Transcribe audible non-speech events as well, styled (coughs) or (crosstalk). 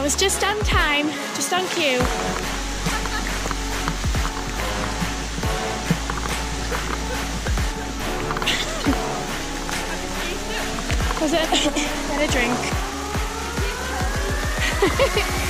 I was just on time, just on cue. (laughs) was it? (coughs) Get a drink. (laughs)